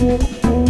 Thank